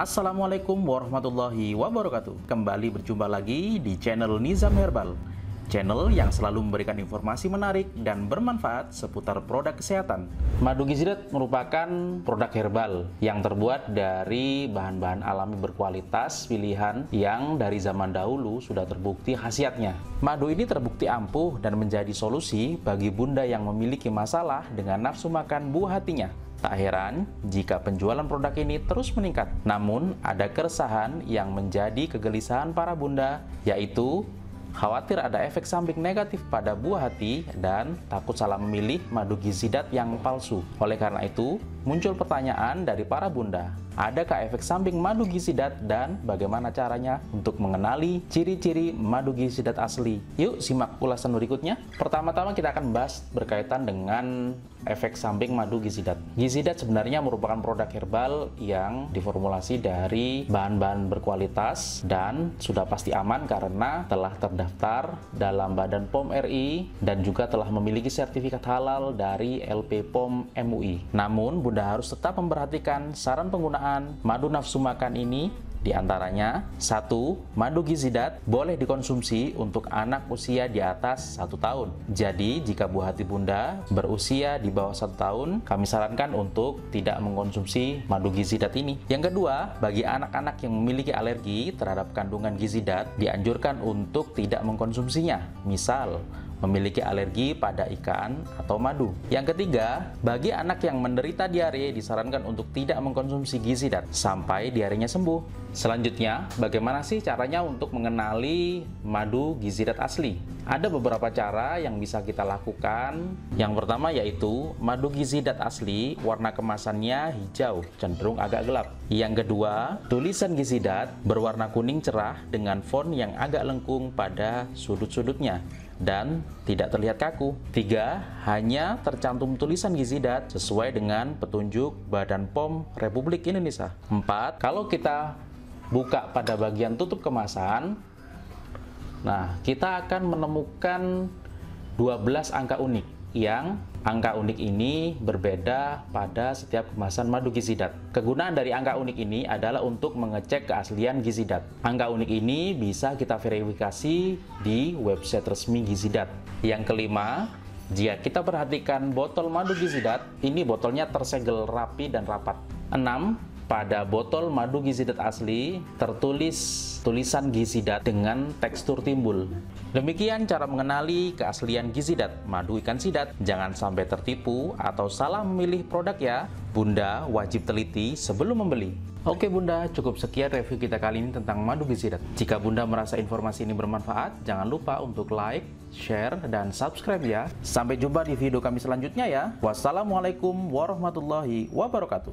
Assalamualaikum warahmatullahi wabarakatuh. Kembali berjumpa lagi di channel Nizam Herbal. Channel yang selalu memberikan informasi menarik dan bermanfaat seputar produk kesehatan. Madu gizidat merupakan produk herbal yang terbuat dari bahan-bahan alami berkualitas pilihan yang dari zaman dahulu sudah terbukti khasiatnya. Madu ini terbukti ampuh dan menjadi solusi bagi bunda yang memiliki masalah dengan nafsu makan buah hatinya Tak heran jika penjualan produk ini terus meningkat. Namun, ada keresahan yang menjadi kegelisahan para bunda, yaitu khawatir ada efek samping negatif pada buah hati dan takut salah memilih madu gizidat yang palsu. Oleh karena itu, muncul pertanyaan dari para bunda, adakah efek samping madu gizidat dan bagaimana caranya untuk mengenali ciri-ciri madu gizidat asli? Yuk simak ulasan berikutnya. Pertama-tama kita akan bahas berkaitan dengan efek samping madu gizidat. Gizidat sebenarnya merupakan produk herbal yang diformulasi dari bahan-bahan berkualitas dan sudah pasti aman karena telah terdaftar dalam Badan POM RI dan juga telah memiliki sertifikat halal dari LP POM MUI. Namun, Bunda harus tetap memperhatikan saran penggunaan madu nafsu makan ini di antaranya, satu, madu gizidat boleh dikonsumsi untuk anak usia di atas satu tahun. Jadi, jika buah hati bunda berusia di bawah satu tahun, kami sarankan untuk tidak mengkonsumsi madu gizidat ini. Yang kedua, bagi anak-anak yang memiliki alergi terhadap kandungan gizidat, dianjurkan untuk tidak mengkonsumsinya. Misal, memiliki alergi pada ikan atau madu. Yang ketiga, bagi anak yang menderita diare disarankan untuk tidak mengkonsumsi gizi dan sampai diarenya sembuh. Selanjutnya, bagaimana sih caranya untuk mengenali madu gizidat asli? Ada beberapa cara yang bisa kita lakukan. Yang pertama yaitu madu gizidat asli warna kemasannya hijau, cenderung agak gelap. Yang kedua, tulisan gizidat berwarna kuning cerah dengan font yang agak lengkung pada sudut-sudutnya dan tidak terlihat kaku. Tiga, hanya tercantum tulisan gizidat sesuai dengan petunjuk Badan POM Republik Indonesia. Empat, kalau kita buka pada bagian tutup kemasan, nah kita akan menemukan 12 angka unik yang angka unik ini berbeda pada setiap kemasan madu gizidat. Kegunaan dari angka unik ini adalah untuk mengecek keaslian gizidat. Angka unik ini bisa kita verifikasi di website resmi gizidat. Yang kelima, jika kita perhatikan botol madu gizidat, ini botolnya tersegel rapi dan rapat. 6 pada botol madu gizidat asli tertulis tulisan gizidat dengan tekstur timbul. Demikian cara mengenali keaslian gizidat madu ikan sidat. Jangan sampai tertipu atau salah memilih produk ya. Bunda wajib teliti sebelum membeli. Oke Bunda, cukup sekian review kita kali ini tentang madu gizidat. Jika Bunda merasa informasi ini bermanfaat, jangan lupa untuk like, share, dan subscribe ya. Sampai jumpa di video kami selanjutnya ya. Wassalamualaikum warahmatullahi wabarakatuh.